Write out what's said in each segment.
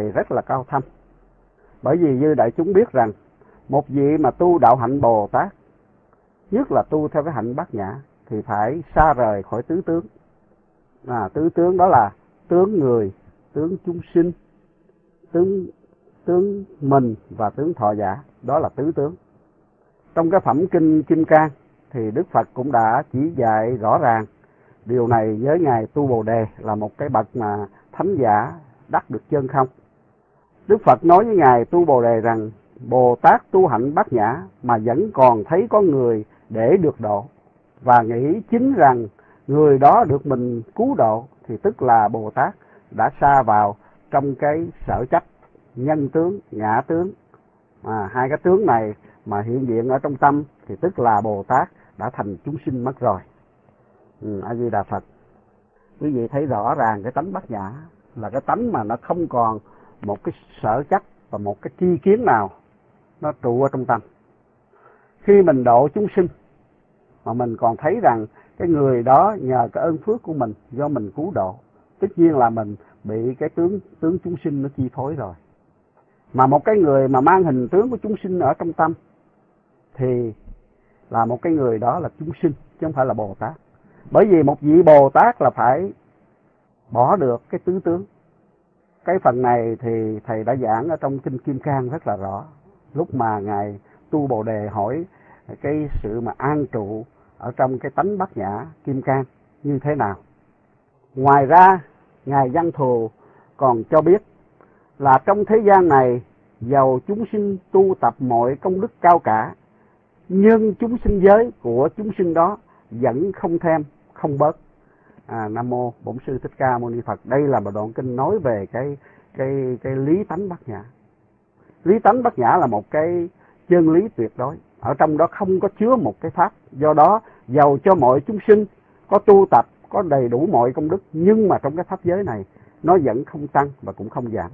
rất là cao thâm. Bởi vì như đại chúng biết rằng một vị mà tu đạo hạnh Bồ Tát, nhất là tu theo cái hạnh bát nhã thì phải xa rời khỏi tứ tướng. À, tứ tướng đó là tướng người, tướng chúng sinh, tướng tướng mình và tướng thọ giả, đó là tứ tướng. Trong cái phẩm kinh Kim Cang thì Đức Phật cũng đã chỉ dạy rõ ràng điều này với ngài tu Bồ đề là một cái bậc mà thánh giả đắc được chân không. Đức Phật nói với ngài tu Bồ đề rằng Bồ Tát tu hạnh bát nhã mà vẫn còn thấy có người để được độ và nghĩ chính rằng người đó được mình cứu độ thì tức là Bồ Tát đã xa vào trong cái sở chấp nhân tướng, ngã tướng. À, hai cái tướng này mà hiện diện ở trong tâm thì tức là Bồ Tát đã thành chúng sinh mất rồi. Ừ, A Di Đà Phật. Quý vị thấy rõ ràng cái tánh bát nhã là cái tánh mà nó không còn một cái sở chấp và một cái chi kiến nào nó trụ ở trong tâm. Khi mình độ chúng sinh mà mình còn thấy rằng cái người đó nhờ cái ơn phước của mình do mình cứu độ, tất nhiên là mình bị cái tướng tướng chúng sinh nó chi phối rồi. Mà một cái người mà mang hình tướng của chúng sinh ở trong tâm thì là một cái người đó là chúng sinh chứ không phải là Bồ Tát. Bởi vì một vị Bồ Tát là phải bỏ được cái tứ tướng. Cái phần này thì thầy đã giảng ở trong kinh Kim Cang rất là rõ. Lúc mà ngài tu Bồ đề hỏi cái sự mà an trụ ở trong cái tánh bát nhã Kim Cang như thế nào. Ngoài ra, ngài Văn Thù còn cho biết là trong thế gian này giàu chúng sinh tu tập mọi công đức cao cả nhưng chúng sinh giới của chúng sinh đó vẫn không thêm không bớt à, nam mô bổn sư thích ca mâu ni phật. Đây là một đoạn kinh nói về cái cái cái lý tánh bát nhã. Lý tánh bát nhã là một cái chân lý tuyệt đối. Ở trong đó không có chứa một cái pháp. Do đó giàu cho mọi chúng sinh có tu tập có đầy đủ mọi công đức. Nhưng mà trong cái pháp giới này nó vẫn không tăng và cũng không giảm.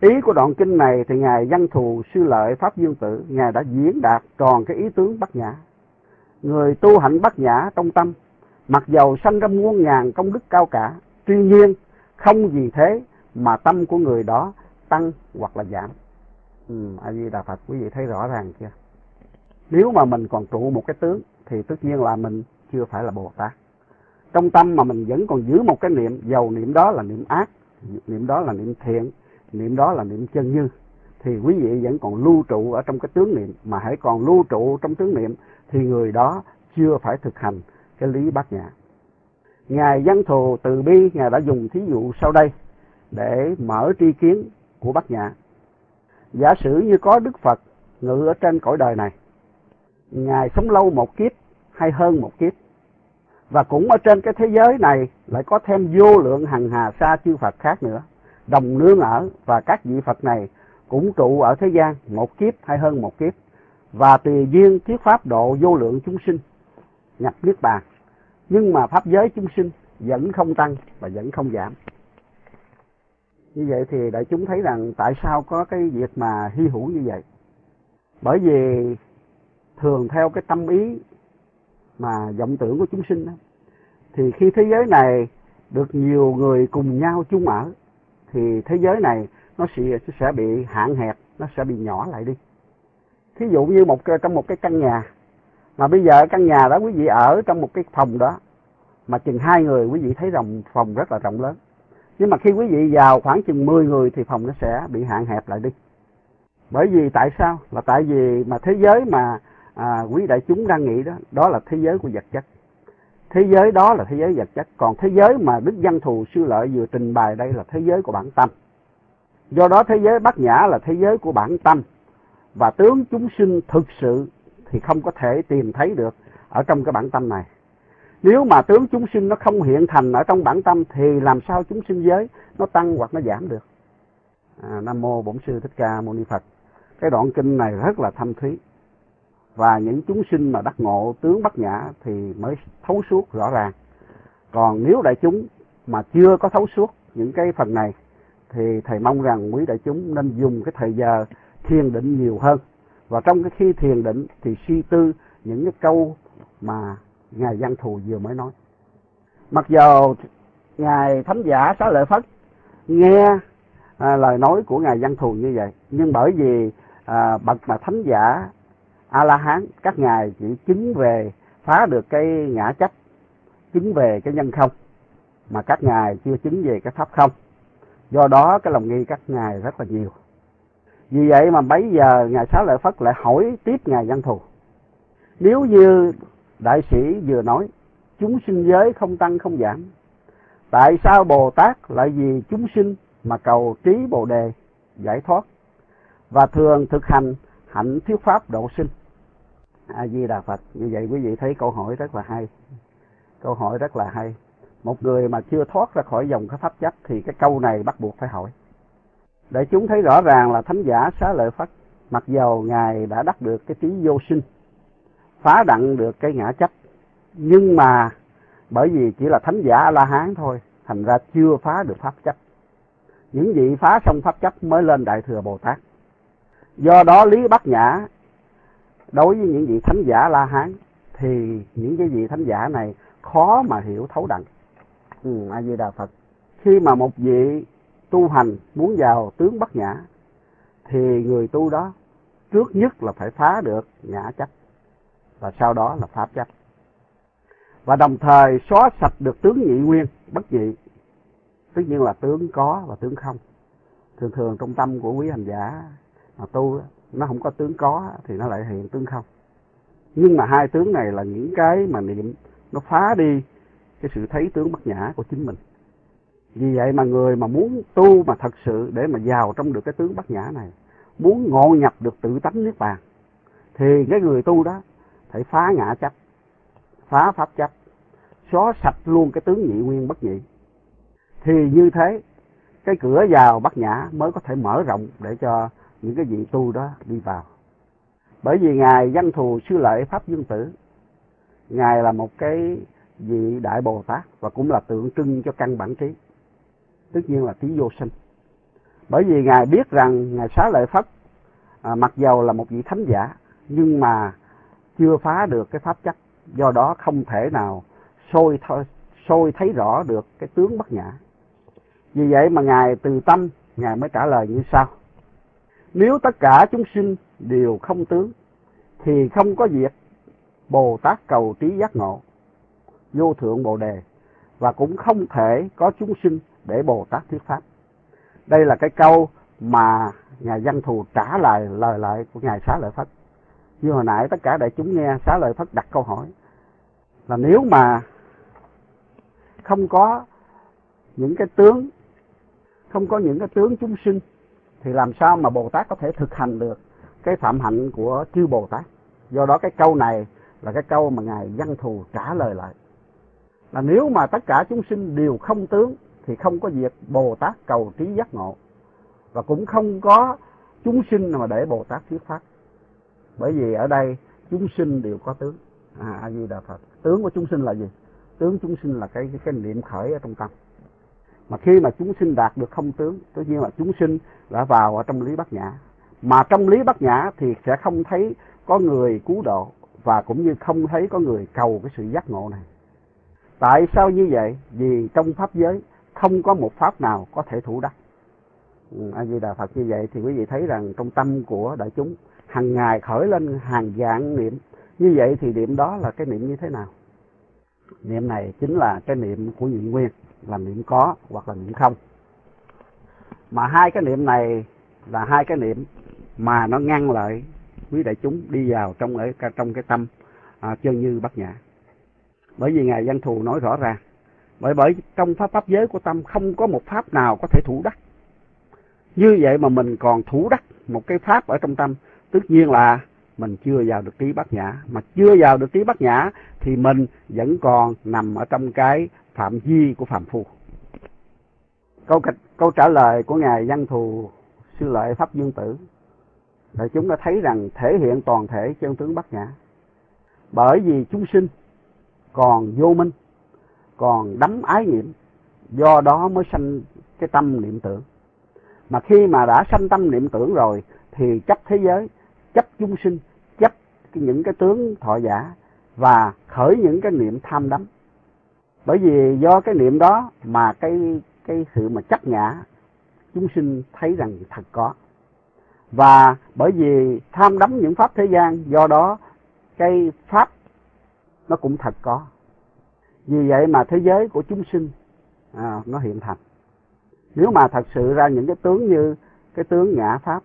Ý của đoạn kinh này thì Ngài Văn Thù Sư Lợi Pháp Dương Tử, Ngài đã diễn đạt tròn cái ý tướng bát nhã. Người tu hạnh bát nhã trong tâm, mặc dầu sanh ra muôn ngàn công đức cao cả, tuy nhiên không vì thế mà tâm của người đó tăng hoặc là giảm. Ừ, A Di Đà Phật quý vị thấy rõ ràng chưa? Nếu mà mình còn trụ một cái tướng thì tất nhiên là mình chưa phải là Bồ Tát. Trong tâm mà mình vẫn còn giữ một cái niệm, dầu niệm đó là niệm ác, niệm đó là niệm thiện, niệm đó là niệm chân như thì quý vị vẫn còn lưu trụ ở trong cái tướng niệm mà hãy còn lưu trụ trong tướng niệm thì người đó chưa phải thực hành cái lý bát nhã. Ngài văn thù từ bi, ngài đã dùng thí dụ sau đây để mở tri kiến của bát nhã. Giả sử như có đức phật ngự ở trên cõi đời này, ngài sống lâu một kiếp hay hơn một kiếp, và cũng ở trên cái thế giới này lại có thêm vô lượng hằng hà sa chư phật khác nữa, đồng nương ở và các vị Phật này cũng trụ ở thế gian một kiếp hay hơn một kiếp, và tùy duyên thuyết pháp độ vô lượng chúng sinh, nhập niết bàn nhưng mà pháp giới chúng sinh vẫn không tăng và vẫn không giảm như vậy thì đại chúng thấy rằng tại sao có cái việc mà hy hữu như vậy bởi vì thường theo cái tâm ý mà vọng tưởng của chúng sinh đó, thì khi thế giới này được nhiều người cùng nhau chung ở thì thế giới này nó sẽ, sẽ bị hạn hẹp, nó sẽ bị nhỏ lại đi. Thí dụ như một trong một cái căn nhà, mà bây giờ căn nhà đó quý vị ở trong một cái phòng đó, mà chừng hai người quý vị thấy rộng phòng rất là rộng lớn. Nhưng mà khi quý vị vào khoảng chừng 10 người thì phòng nó sẽ bị hạn hẹp lại đi. Bởi vì tại sao? Là tại vì mà thế giới mà à, quý đại chúng đang nghĩ đó, đó là thế giới của vật chất thế giới đó là thế giới vật chất còn thế giới mà đức văn thù sư lợi vừa trình bày đây là thế giới của bản tâm do đó thế giới bát nhã là thế giới của bản tâm và tướng chúng sinh thực sự thì không có thể tìm thấy được ở trong cái bản tâm này. Nếu mà tướng chúng sinh nó không hiện thành ở trong bản tâm thì làm sao chúng sinh giới nó tăng hoặc nó giảm được? À, nam mô bổn sư thích ca mâu ni phật. Cái đoạn kinh này rất là thâm thúy. Và những chúng sinh mà đắc ngộ tướng bất nhã thì mới thấu suốt rõ ràng. Còn nếu đại chúng mà chưa có thấu suốt những cái phần này thì thầy mong rằng quý đại chúng nên dùng cái thời giờ thiền định nhiều hơn và trong cái khi thiền định thì suy tư những cái câu mà ngài văn thù vừa mới nói. Mặc dù ngài thánh giả xá lợi phất nghe à, lời nói của ngài văn thù như vậy nhưng bởi vì à, bậc mà thánh giả a la hán các ngài chỉ chứng về phá được cái ngã chấp chứng về cái nhân không mà các ngài chưa chứng về cái pháp không. Do đó cái lòng nghi các ngài rất là nhiều vì vậy mà bấy giờ ngài xá lợi phất lại hỏi tiếp ngài văn thù. Nếu như đại sĩ vừa nói, chúng sinh giới không tăng không giảm, tại sao bồ tát lại vì chúng sinh mà cầu trí bồ đề giải thoát và thường thực hành hạnh thuyết pháp độ sinh? A di đà phật. Như vậy quý vị thấy câu hỏi rất là hay. Câu hỏi rất là hay. Một người mà chưa thoát ra khỏi dòng cái pháp chấp thì cái câu này bắt buộc phải hỏi để chúng thấy rõ ràng là thánh giả xá lợi phất mặc dầu ngài đã đắc được cái trí vô sinh phá đặng được cái ngã chấp. Nhưng mà bởi vì chỉ là thánh giả a la hán thôi thành ra chưa phá được pháp chấp. Những vị phá xong pháp chấp mới lên đại thừa bồ tát. Do đó lý bát nhã đối với những vị thánh giả la hán thì những cái vị thánh giả này khó mà hiểu thấu đặng. Ừ, a di đà phật. Khi mà một vị tu hành, muốn vào tướng bất nhã, thì người tu đó trước nhất là phải phá được ngã chấp, và sau đó là pháp chấp. Và đồng thời xóa sạch được tướng nhị nguyên, bất nhị, tất nhiên là tướng có và tướng không. Thường thường trong tâm của quý hành giả mà tu nó không có tướng có thì nó lại hiện tướng không. Nhưng mà hai tướng này là những cái mà niệm, nó phá đi cái sự thấy tướng bất nhã của chính mình vì vậy mà người mà muốn tu mà thật sự để mà vào trong được cái tướng bát nhã này, muốn ngộ nhập được tự tánh niết bàn, thì cái người tu đó phải phá ngã chấp, phá pháp chấp, xóa sạch luôn cái tướng nhị nguyên bất nhị. Thì như thế, cái cửa vào bát nhã mới có thể mở rộng để cho những cái vị tu đó đi vào. Bởi vì ngài văn thù sư lợi pháp dương tử, ngài là một cái vị đại bồ tát và cũng là tượng trưng cho căn bản trí tất nhiên là tiếng vô sinh. Bởi vì ngài biết rằng ngài xá lợi phất à, mặc dầu là một vị thánh giả nhưng mà chưa phá được cái pháp chất do đó không thể nào sôi thôi sôi thấy rõ được cái tướng bất nhã. Vì vậy mà ngài từ tâm ngài mới trả lời như sau. Nếu tất cả chúng sinh đều không tướng thì không có việc bồ tát cầu trí giác ngộ vô thượng bồ đề và cũng không thể có chúng sinh để bồ tát thuyết pháp đây là cái câu mà ngài văn thù trả lời lời lại của ngài xá lợi phất như hồi nãy tất cả đại chúng nghe xá lợi phất đặt câu hỏi là nếu mà không có những cái tướng, không có những cái tướng chúng sinh, thì làm sao mà Bồ Tát có thể thực hành được cái phạm hạnh của chư Bồ Tát. Do đó cái câu này là cái câu mà Ngài Văn Thù trả lời lại. Là nếu mà tất cả chúng sinh đều không tướng thì không có việc Bồ Tát cầu trí giác ngộ. Và cũng không có chúng sinh mà để Bồ Tát thuyết pháp. Bởi vì ở đây chúng sinh đều có tướng. À, A Di Đà Phật. Tướng của chúng sinh là gì? Tướng chúng sinh là cái cái, cái niệm khởi ở trong tâm mà khi mà chúng sinh đạt được không tướng tất nhiên là chúng sinh đã vào ở trong lý bát nhã mà trong lý bát nhã thì sẽ không thấy có người cứu độ và cũng như không thấy có người cầu cái sự giác ngộ này tại sao như vậy vì trong pháp giới không có một pháp nào có thể thủ đắc. Ừ, A di đà phật như vậy thì quý vị thấy rằng trong tâm của đại chúng hàng ngày khởi lên hàng dạng niệm. Như vậy thì niệm đó là cái niệm như thế nào? Niệm này chính là cái niệm của nhị nguyên là niệm có hoặc là niệm không. Mà hai cái niệm này là hai cái niệm mà nó ngăn lại quý đại chúng đi vào trong ở trong cái tâm à, chân như bát nhã. Bởi vì ngài văn thù nói rõ ràng bởi bởi trong pháp pháp giới của tâm không có một pháp nào có thể thủ đắc. Như vậy mà mình còn thủ đắc một cái pháp ở trong tâm, tất nhiên là mình chưa vào được trí bát nhã. Mà chưa vào được trí bát nhã thì mình vẫn còn nằm ở trong cái phạm vi của phạm phu. Câu câu trả lời của ngài văn thù sư lợi pháp dương tử. Để chúng ta thấy rằng thể hiện toàn thể chân tướng bát nhã. Bởi vì chúng sinh còn vô minh còn đắm ái niệm, do đó mới sanh cái tâm niệm tưởng. Mà khi mà đã sanh tâm niệm tưởng rồi, thì chấp thế giới, chấp chúng sinh, chấp những cái tướng thọ giả, và khởi những cái niệm tham đắm. Bởi vì do cái niệm đó mà cái cái sự mà chấp ngã, chúng sinh thấy rằng thật có. Và bởi vì tham đắm những pháp thế gian, do đó cái pháp nó cũng thật có vì vậy mà thế giới của chúng sinh à, nó hiện thành. Nếu mà thật sự ra những cái tướng như cái tướng ngã pháp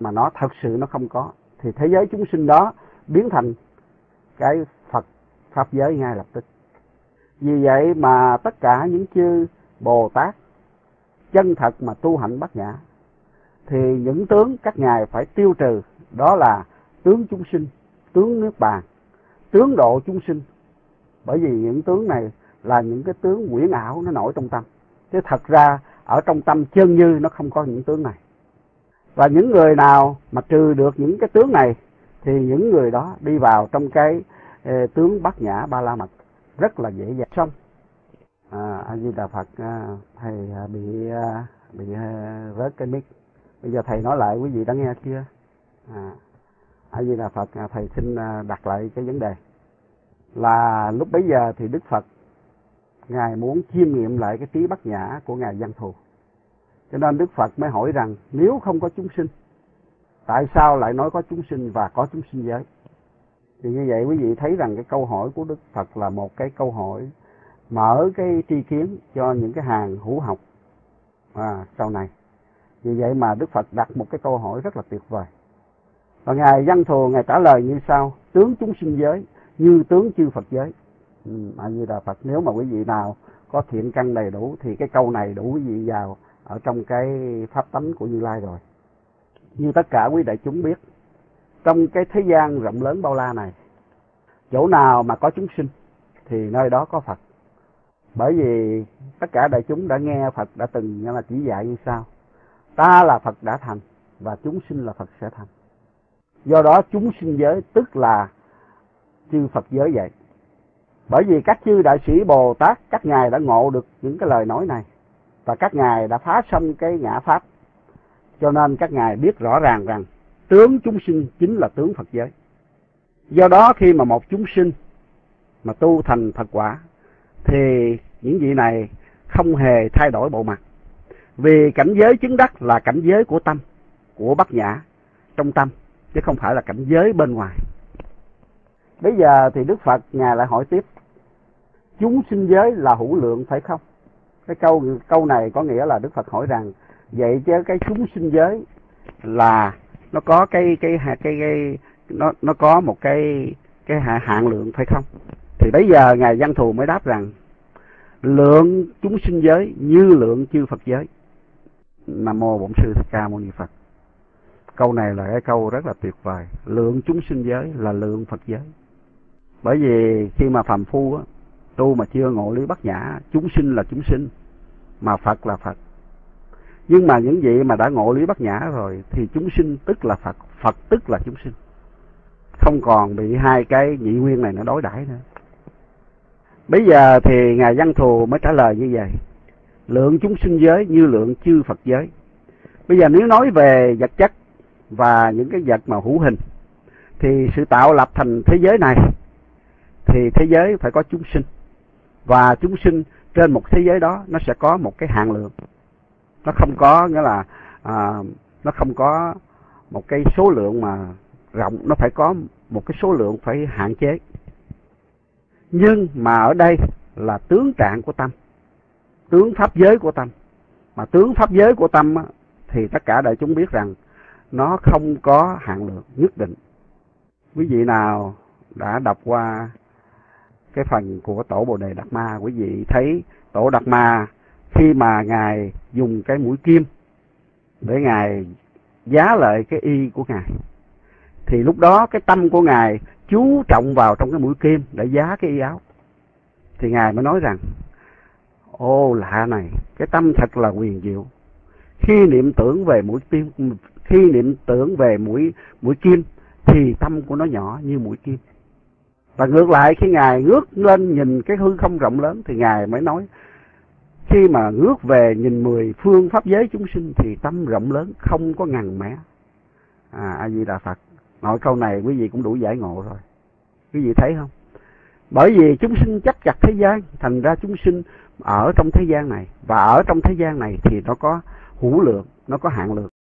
mà nó thật sự nó không có thì thế giới chúng sinh đó biến thành cái Phật pháp giới ngay lập tức. Vì vậy mà tất cả những chư Bồ Tát chân thật mà tu hạnh bát nhã thì những tướng các ngài phải tiêu trừ đó là tướng chúng sinh tướng nước bàn tướng độ chúng sinh bởi vì những tướng này là những cái tướng quyển ảo nó nổi trong tâm. Chứ thật ra ở trong tâm chân như nó không có những tướng này. Và những người nào mà trừ được những cái tướng này thì những người đó đi vào trong cái e, tướng bát nhã ba la mật. Rất là dễ dàng. Xong. À, a di đà phật à, thầy à, bị à, bị à, rớt cái mic. Bây giờ thầy nói lại quý vị đã nghe chưa? À, a di đà phật à, thầy xin à, đặt lại cái vấn đề là lúc bấy giờ thì đức phật ngài muốn chiêm nghiệm lại cái trí bát nhã của ngài văn thù. Cho nên đức phật mới hỏi rằng nếu không có chúng sinh tại sao lại nói có chúng sinh và có chúng sinh giới? Thì như vậy quý vị thấy rằng cái câu hỏi của đức phật là một cái câu hỏi mở cái tri kiến cho những cái hàng hữu học à, sau này. Vì vậy mà đức phật đặt một cái câu hỏi rất là tuyệt vời. Và ngài văn thù ngài trả lời như sau tướng chúng sinh giới như tướng chư phật giới. Ừ, như là phật nếu mà quý vị nào có thiện căn đầy đủ thì cái câu này đủ quý vị vào ở trong cái pháp tánh của như lai rồi. Như tất cả quý đại chúng biết trong cái thế gian rộng lớn bao la này chỗ nào mà có chúng sinh thì nơi đó có phật. Bởi vì tất cả đại chúng đã nghe phật đã từng là chỉ dạy như sau. Ta là phật đã thành và chúng sinh là phật sẽ thành. Do đó chúng sinh giới tức là chư phật giới vậy bởi vì các chư đại sĩ bồ tát các ngài đã ngộ được những cái lời nói này và các ngài đã phá xong cái ngã pháp cho nên các ngài biết rõ ràng rằng tướng chúng sinh chính là tướng Phật giới. Do đó khi mà một chúng sinh mà tu thành Phật quả thì những vị này không hề thay đổi bộ mặt. Vì cảnh giới chứng đắc là cảnh giới của tâm, của bát nhã trong tâm, chứ không phải là cảnh giới bên ngoài. Bây giờ thì Đức Phật Ngài lại hỏi tiếp, chúng sinh giới là hữu lượng phải không? Cái câu câu này có nghĩa là Đức Phật hỏi rằng, vậy chứ cái chúng sinh giới là nó có cái cái cái cái, cái nó nó có một cái cái hạn lượng phải không? Thì bây giờ ngài văn thù mới đáp rằng lượng chúng sinh giới như lượng chư phật giới. Nam mô bổn sư thích ca mâu ni phật. Câu này là cái câu rất là tuyệt vời. Lượng chúng sinh giới là lượng phật giới bởi vì khi mà phàm phu á, tu mà chưa ngộ lý bát nhã chúng sinh là chúng sinh mà phật là phật. Nhưng mà những vị mà đã ngộ lý bát nhã rồi thì chúng sinh tức là phật phật tức là chúng sinh. Không còn bị hai cái nhị nguyên này nó đối đãi nữa. Bây giờ thì ngài văn thù mới trả lời như vậy. Lượng chúng sinh giới như lượng chư phật giới. Bây giờ nếu nói về vật chất và những cái vật mà hữu hình thì sự tạo lập thành thế giới này thì thế giới phải có chúng sinh. Và chúng sinh trên một thế giới đó nó sẽ có một cái hạn lượng. Nó không có nghĩa là à, nó không có một cái số lượng mà rộng nó phải có một cái số lượng phải hạn chế. Nhưng mà ở đây là tướng trạng của tâm tướng pháp giới của tâm. Mà tướng pháp giới của tâm thì tất cả đại chúng biết rằng nó không có hạn lượng nhất định. Quý vị nào đã đọc qua cái phần của tổ bồ đề đạt ma, quý vị thấy tổ đạt ma khi mà ngài dùng cái mũi kim để ngài giá lại cái y của ngài, thì lúc đó cái tâm của ngài chú trọng vào trong cái mũi kim để giá cái y áo. Thì ngài mới nói rằng, ô lạ này, cái tâm thật là quyền diệu. Khi niệm tưởng về mũi kim, khi niệm tưởng về mũi mũi kim thì tâm của nó nhỏ như mũi kim và ngược lại, khi ngài ngước lên nhìn cái hư không rộng lớn, thì ngài mới nói, khi mà ngước về nhìn mười phương pháp giới chúng sinh, thì tâm rộng lớn không có ngần mẻ à a di đà phật nội câu này quý vị cũng đủ giải ngộ rồi. Quý vị thấy không? Bởi vì chúng sinh chấp chặt thế gian, thành ra chúng sinh ở trong thế gian này. Và ở trong thế gian này thì nó có hữu lượng, nó có hạn lượng.